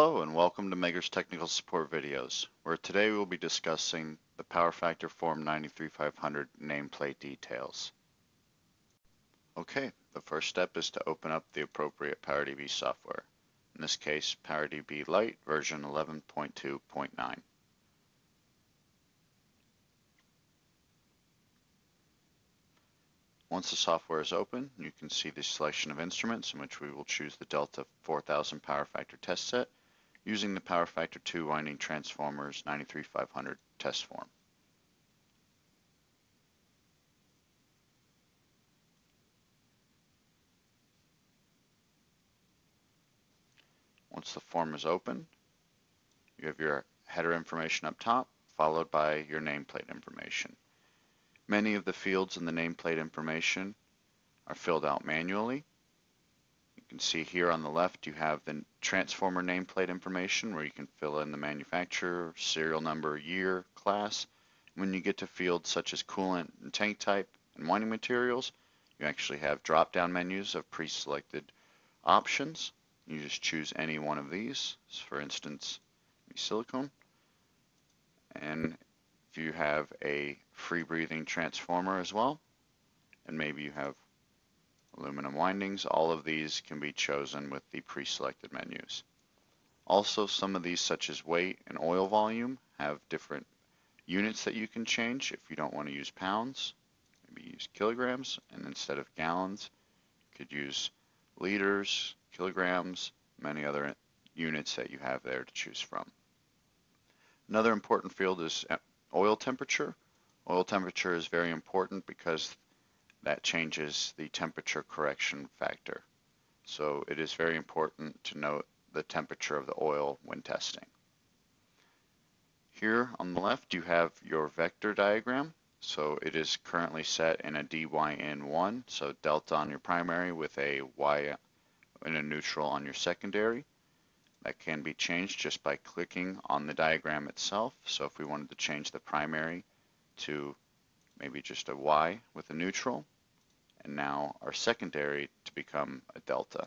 Hello and welcome to Megger's Technical Support videos, where today we will be discussing the Power Factor Form 93500 nameplate details. Okay, the first step is to open up the appropriate PowerDB software. In this case, PowerDB Lite version 11.2.9. Once the software is open, you can see the selection of instruments in which we will choose the Delta 4000 Power Factor test set using the Power Factor 2 winding transformers 93500 test form. Once the form is open, you have your header information up top, followed by your nameplate information. Many of the fields in the nameplate information are filled out manually. You can see here on the left you have the transformer nameplate information where you can fill in the manufacturer, serial number, year, class. When you get to fields such as coolant and tank type and winding materials, you actually have drop-down menus of pre-selected options. You just choose any one of these, for instance, silicone. And if you have a free breathing transformer as well, and maybe you have aluminum windings, all of these can be chosen with the pre-selected menus. Also, some of these, such as weight and oil volume, have different units that you can change if you don't want to use pounds. Maybe use kilograms, and instead of gallons, you could use liters, kilograms, many other units that you have there to choose from. Another important field is uh, oil temperature. Oil temperature is very important because that changes the temperature correction factor. So it is very important to note the temperature of the oil when testing. Here on the left you have your vector diagram. So it is currently set in a DYN1, so delta on your primary with a Y and a neutral on your secondary. That can be changed just by clicking on the diagram itself. So if we wanted to change the primary to maybe just a Y with a neutral, and now our secondary to become a delta.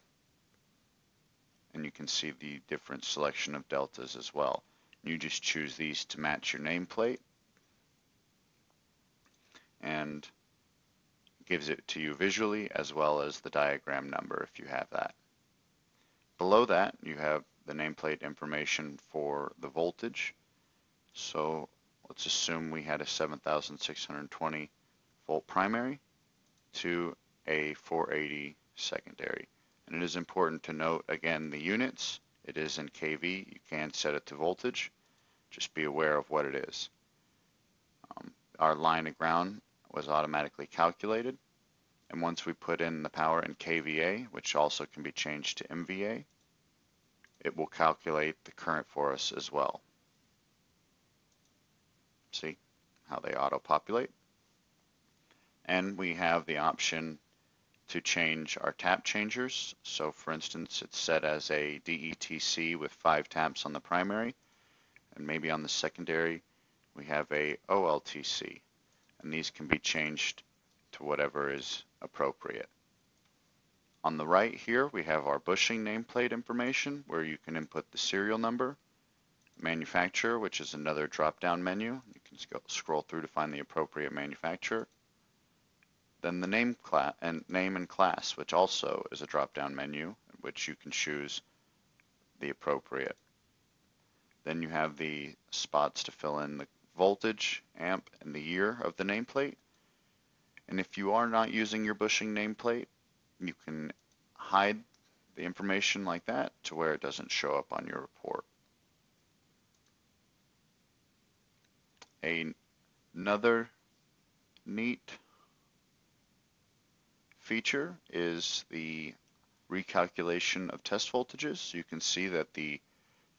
And you can see the different selection of deltas as well. You just choose these to match your nameplate and gives it to you visually as well as the diagram number if you have that. Below that you have the nameplate information for the voltage. So let's assume we had a 7620 volt primary to a 480 secondary. And it is important to note again the units. It is in kV. You can set it to voltage. Just be aware of what it is. Um, our line of ground was automatically calculated. And once we put in the power in kVA, which also can be changed to MVA, it will calculate the current for us as well. See how they auto-populate? And we have the option to change our tap changers. So for instance, it's set as a DETC with five taps on the primary, and maybe on the secondary, we have a OLTC. And these can be changed to whatever is appropriate. On the right here, we have our bushing nameplate information where you can input the serial number, manufacturer, which is another drop-down menu. You can scroll through to find the appropriate manufacturer. Then the name, class, and name and class, which also is a drop-down menu, which you can choose the appropriate. Then you have the spots to fill in the voltage, amp, and the year of the nameplate. And if you are not using your bushing nameplate, you can hide the information like that to where it doesn't show up on your report. Another neat feature is the recalculation of test voltages. You can see that the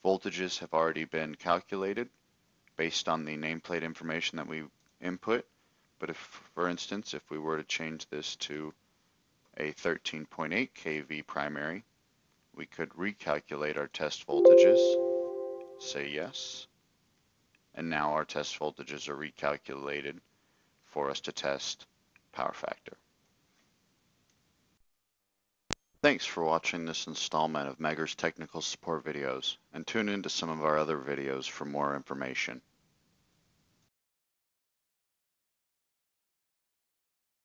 voltages have already been calculated based on the nameplate information that we input. But if, for instance, if we were to change this to a 13.8 kV primary, we could recalculate our test voltages, say yes, and now our test voltages are recalculated for us to test power factor. Thanks for watching this installment of Megger's technical support videos and tune in to some of our other videos for more information.